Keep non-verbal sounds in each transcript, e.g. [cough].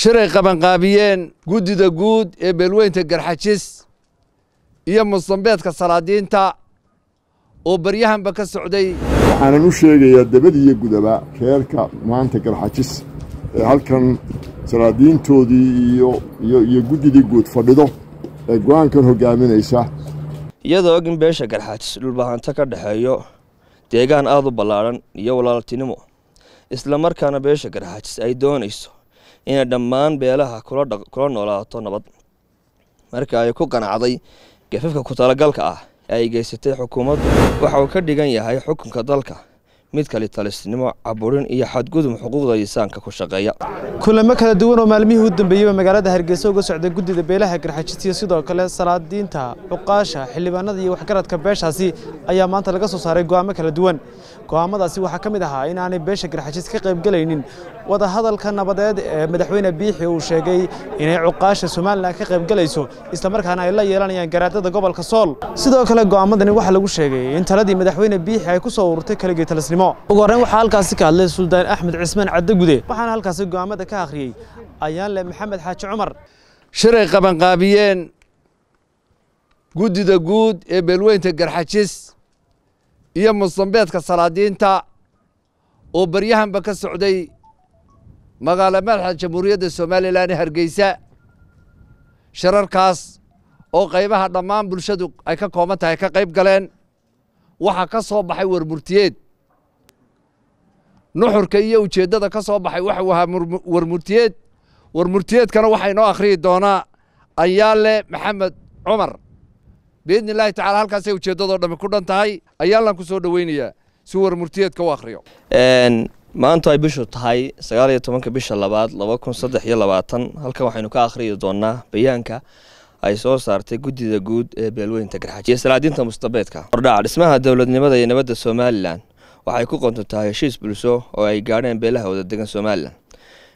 shiray qabanqaabiyeen guddida guud ee beelweynta garxajis iyo musambeedka salaadiinta oo baryahanba ka socday. Waxaanan u sheegayaa dabad iyo gudaba reerka maanta garxajis ee halkan salaadiintoodii iyo iyo guddidii guud fadhido ee go'aankan hoggaaminaysa iyadoo og in beesha garxaajis dhulbahanto ka dhexeeyo deegaan aada u ballaadhan iyo walaaltinimo isla markaana beesha garxaajis ay doonayso inay dhammaan beelaha kula noolaato nabad. Marka ay ku qanacday gafafka ku talagalka ah ee ay geysatay xukuumaddu waxa uu ka dhigan yahay xukunka dalka. Mid kali talisnimo caburin iyo xadgudub xuquuqda insaanka ku shaqeeya. Kulamo kala duwan oo maalmihii u dambeeyeyba magaalada hargeysa uga socday guddida beelaha garxajis iyo sidoo kale salaadiinta cuqaasha xildhibaanada iyo waxgaradka beeshaasi ayaa maanta laga soo saaray go'aamo kala duwan. Go'aamadaasi waxaa ka mid ahaa in aanay beesha garxajis ka qaybgelaynin wadahadalka nabadeed ee madaxweyne biixi uu sheegay inay cuqaasha somalilan ka qaybgelayso islamarkaana ay la yeelanayaan garaadada gobolka sool. Sidoo kale go'aamadani waxaa lagu sheegay in taladii madaxweyne biixi ay ku soo ururtay keligii talisnimo. Ugu horreyn waxaa halkaasi ka hadlay suldaan axmed cismaan caddagude. Waxaana halkaasi go'aamada ka akhriyey ayaanle maxamed xaaji cumar. Shiray qabanqaabiyeen guddida guud ee beelweynta garxajis iyo musambeedka salaadiinta oo baryahanba ka socday magaalo madaxa jamhuuriyadda somalilan hargeysa shirarkaas oo qaybaha dhammaan bulshadu ay ka kooban tahay ka qayb galeen waxaa ka soo baxay warmurtiyeed. Nuxurka iyo ujeeddada ka soo baxay waxuu ahaa warmurtiyeed warmurtiyeedkana waxaa inoo akhriyi doonaa ayaale maxamed cumar. Biidni illaahi tacala halkaasay ujeeddadoo dhammi ku dhan tahay ayaalan ku soo dhoweynayaa si warmurtiyeedka u akhriyo maantu ay bishu tahay sagaal iyo tobanka bisha labaad laba kun saddex iyo labaatan. Halkan waxaynu ka akhriyi doonaa bayaanka ay soo saartay guddida guud ee beelweynta garxaji iyo salaadiinta mustabeedka. Hordhaca dhismaha dowladnimada iyo nabadda somalilan waxay ku qontontahay heshiis bulsho oo ay gaadheen beelaha wada degan somalilan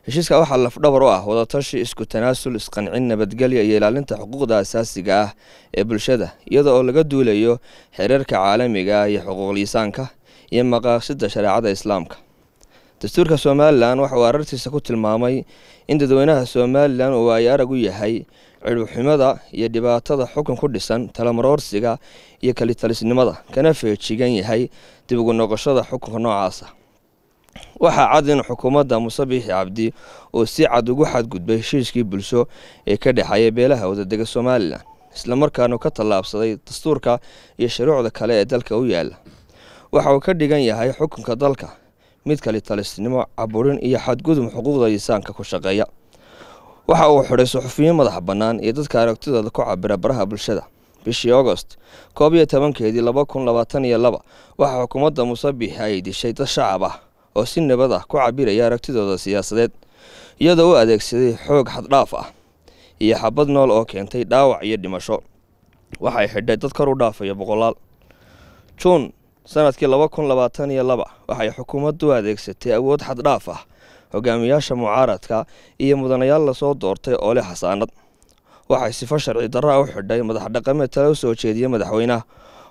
heshiiska waxaa lafdhabar u ah wadatashi isku tanaasul isqancin nabadgelya iyo ilaalinta xuquuqda asaasiga ah ee bulshada iyada oo laga duulayo xereerka caalamiga ah iyo xuquuqliisaanka iyo maqaasida shareecada islaamka dastuurka somalilan waxa uu arartiisa ku tilmaamay in dadweynaha somalilan uu ay arag u yahay cidhubxumada iyo dhibaatada xukun ku dhisan talamaroorsiga iyo kalitalisnimada kana feejigan yahay dib ugu noqoshada xukunka noocaasa waxaa cad in xukuumadda muuse biixi cabdi uu si cad ugu xadgudbay heshiiskii bulsho ee ka dhexeeya beelaha wadadega somalilan islamarkaanu ka tallaabsaday dastuurka iyo shuruucda kale ee dalka u yaalla waxa uu ka dhigan yahay xukunka dalka mid kali talisnimo caburin iyo xadgudub xuquuqda insaanka ku shaqeeya. Waxa uu xidhay suxufiyiin madax bannaan iyo dadka aragtidooda ku cabira baraha bulshada. Bishii agost koob iyo tobankeedii laba kun labaatan iyo laba waxaa xukuumadda muuse biixi ay dishay dad shacab ah oo si nabad ah ku cabiraya aragtidooda siyaasadeed iyadoo u adeegsaday xoog xaddhaaf ah iyo xabad nool oo keentay dhaawac iyo dhimasho. Waxay xidhay dad kor u dhaafaya boqolaal. Juun sannadkii laba kun labaatan iyo laba waxay xukuumaddu adeegsatay awood xaddhaaf ah hogaamiyaasha mucaaradka iyo mudanayaal la soo doortay oo leh xasaanad. Waxay sifo sharci darraa u xidhay madax dhaqameed tale u soo jeediyey madaxweynaha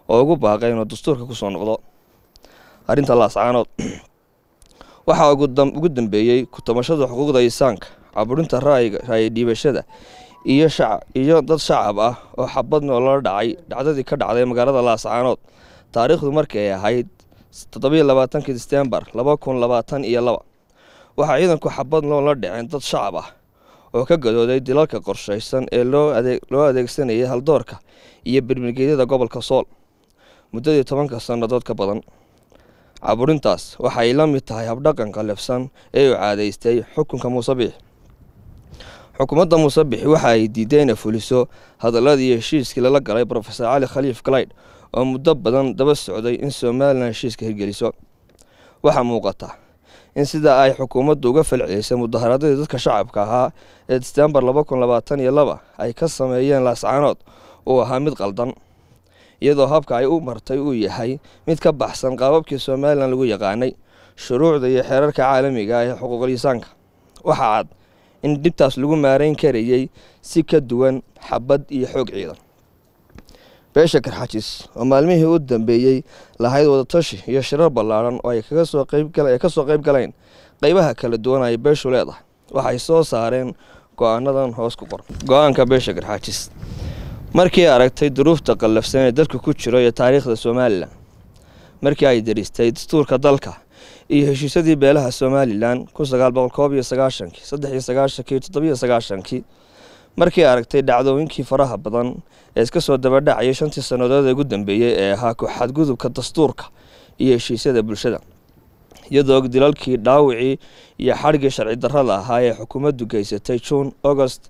oo ugu baaqay inuu dastuurka ku soo noqdo. Arrinta laascaanood [clears throat] waxaa ugu dambeeyey ku-tabashada xuquuqda insaanka caburinta ra'yi dhiibashada iyo dad shacab ah oo xabad noolala dhacay dhacdadii ka dhacday magaalada laascaanood taariikhdu markay ahayd toddobiyo labaatankii disembar laba kun labaatan iyo laba. Waxaa ciidanku xabad nool la dhaceen dad shacab ah oo ka gadooday dilalka qorshaysan ee loo adeegsanayay haldoorka iyo birmigeedyada gobolka sool. Muddadii tobanka sannadood ka badan caburintaas waxay la mid tahay habdhaqanka lefsan ee uu caadaystay xukunka muuse biixi xukuumadda muuse bixi waxa ay diiday inay fuliso hadaladii heshiiskii lala galay rofesor cali khaliif galaydh oo muddo badan daba socday in somalilan heshiiska hirgeliso waxaa muuqata in sidaa ay xukuumaddu uga falcelisay mudaharadadii dadka shacabka ahaa ee laba ay ka sameeyeen laascaanood uu ahaa mid qaldan iyadoo habka ay u martay uu yahay mid ka baxsan qaababkii somalilan lagu yaqaanay shuruucda iyo xeerarka caalamiga ah ee xuquuqliisaanka waxaa cad in dhibtaas lagu maarayn karayey si ka duwan xabad iyo xoog ciidan beesha karxajis oo maalmihii u dambeeyey lahayd wadatashi iyo shirar ballaadhan oo ay ka soo qayb galeen qaybaha kala duwan ay beeshu leedahay. Waxay soo saareen go'aanadan hoos ku qoran. Go'aanka beesha garxaajis markii aragtay duruufta qallafsan ee dalka ku jiro iyo taariikhda somalilan markii ay daristay dastuurka dalka iyo heshiisyadii beelaha somalilan kun sagaal boqol koob iyo sagaashankii saddex iyo sagaashankii toddobiyo sagaashankii markii aragtay dhacdooyinkii faraha badan ee iska soo dabadhacayay shantii sannadood ee ugu dambeeyey ee ahaa ku-xadgudubka dastuurka iyo heshiisyada bulshada iyadoo dilalkii dhaawicii iyo xadhigii sharci darrada ahaa ee xukuumaddu geysatay juun agost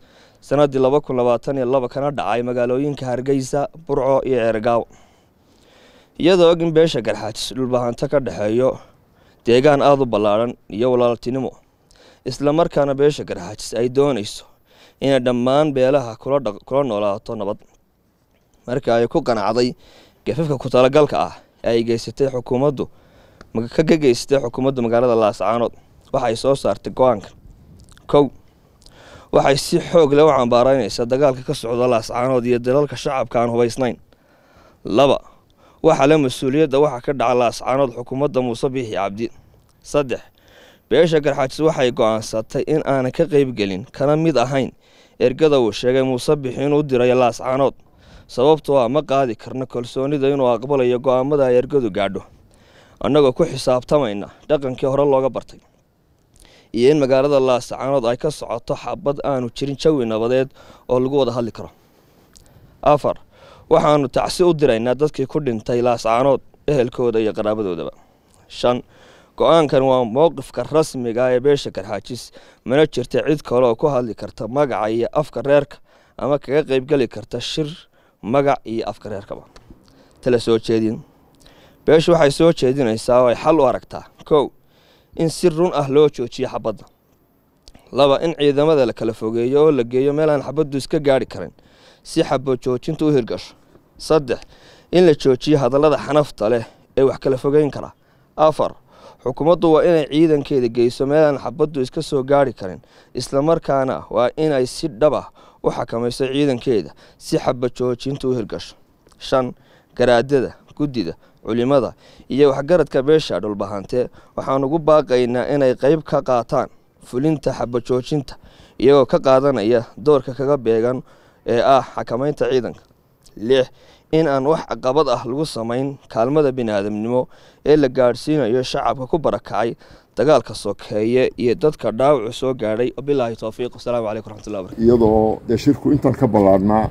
sannaddii laba kun labaatan iyo laba kana dhacay magaalooyinka hargeysa burco iyo ceergaawo iyadoo og in beesha garxaajis dhulbahanto ka dhexeeyo deegaan aada u ballaadhan iyo walaaltinimo islamarkaana beesha garxaajis ay doonayso inay dhammaan beelaha kula noolaato nabad. Marka ay ku qanacday gafafka ku talagalka ah ee ay geysatay xukuumaddu ka gegeysatay xukuumaddu magaalada laascaanood waxay soo saartay go'aanka. Kow waxay si xoog leh u cambaaraynaysaa dagaalka ka socda laascaanood iyo dalalka shacabka aan hubaysnayn. Laba waxaa le mas'uuliyadda waxaa ka dhaca laascaanood xukuumadda muuse biixi cabdi. Saddex beesha garxaajis waxay go'aansatay in aanan ka qeybgelin kana mid ahayn ergada uu sheegay muuse biixi inuu dirayo laascaanood sababtoo ah ma qaadi karno kalsoonida inuu aqbalayo go'aamada ay ergadu gaadho. Annagoo ku xisaabtamayna dhaqankii hore looga bartay. Iyo in magaalada laascaanood ay ka socoto xabad aanu jirin jawi nabadeed oo lagu wada hadli karo. Afar waxaanu tacsi u diraynaa dadkii ku dhintay laascaanood ehelkooda iyo qaraabadoodaba shan go'aankan waa mowqifka rasmiga ah ee beesha garxaajis. Mana jirta cid kale oo ku hadli karta magaca iyo afka reerka ama kaga qeybgeli karta shir magac iyo afka reerkaba. Tala soo jeedin. Beeshu waxay soo jeedinaysaa oo ay xal u aragtaa kow in si run ah loo joojiyo xabadda. Laba in ciidamada la kala fogeeyo oo la geeyo meel aan xabaddu iska gaari karin si xabad joojinta u hirgasho. Saddex in la joojiyo hadallada xanafta leh ee wax kala fogeyn kara. Afar xukuumaddu waa inay ciidankeeda geyso meel aan xabaddu iska soo gaari karin islamarkaana waa inay si dhab ah u xakamayso ciidankeeda si xabad joojinta u hirgasho. Shan garaadada guddida culimada iyo waxgaradka beesha dhulbahantee waxaan ugu baaqaynaa inay qeyb ka qaataan fulinta xabajoojinta iyagoo ka qaadanaya doorka kaga beegan ee ah xakamaynta ciidanka. Lix in aan wax caqabad ah lagu samayn kaalmada biniaadamnimo ee la gaadhsiinayo shacabka ku barakacay dagaalka sokeeye iyo dadka dhaawacu soo gaadhay. Bilaahi towfiiq wasalaamu calaykum raxmatullahi barakatu iyadoo dee shirku intan ka ballaadhnaa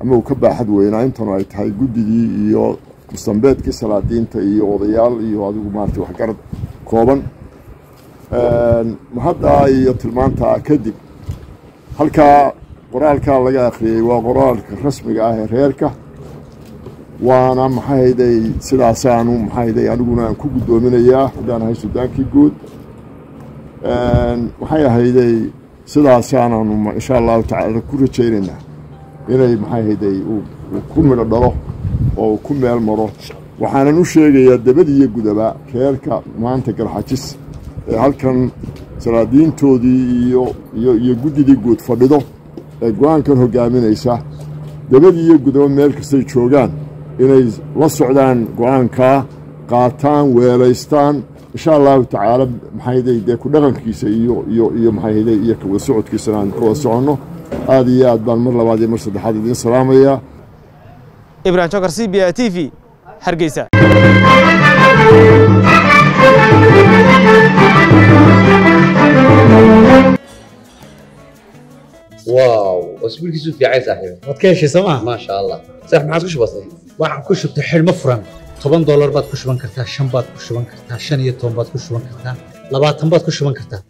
ama uu ka baaxad weynaa intanu ay tahay guddigii iyo mustambeedkii salaadiinta iyo odayaal iyo adigu maarata waxgarad kooban. Haddaa iyo tilmaantaa kadib halkaa qoraalkaa laga akhriyey waa qoraalka rasmiga ah ee reerka waana maxahayday sidaasaanu maxahayday aniguna aan ku guddoominayaa? Haddaan ahay sudaankii guud. Maxay ahayday sidaasaanaanu insha allahu tacaala ku rajaynaynaa inay maxahayday uu ku midho dhalo oo uu ku meel maro. Waxaanan u sheegayaa dabadiiyo gudaba reerka maanta garxajis ee halkan salaadiintoodii iyo iyo iyo guddidii guud fadhido ee go'aankan hogaaminaysa. Dabadii iyo gudaba meel kastay joogaan inay la socdaan go-aankaa qaataan weelaystaan insha allahu tacaala maxayday dee ku dhaqankiisa iyo iyo iyo maxayday iyo kawada socodkiisana aan ka wada soconno aad iyo aad baan mar labaad iyo mar saddexaad idiin salaamayaa ibrahim jokar c b a t v hargeysa واو اسبوعك في عايز صاحبي waad ka heshay sooma ما شاء الله صح ما عاد بسيط waxaan ku shubtay xidhmo furan. Toban doolar baad ku shuban kartaa shan baad ku shuban kartaa shan iyo toban baad ku shuban kartaa labaatan baad ku shuban kartaa